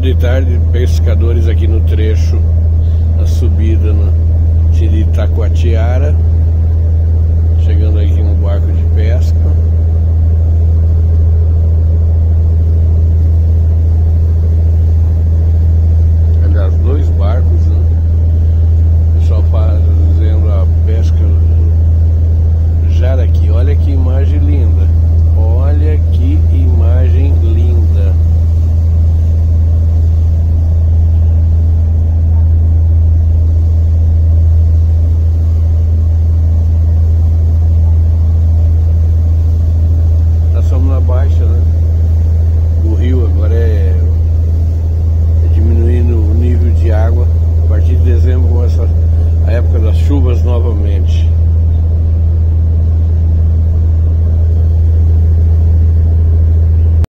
de tarde, pescadores aqui no trecho, a subida no de Itacoatiara, fizemos com essa a época das chuvas novamente.